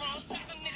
Come on, second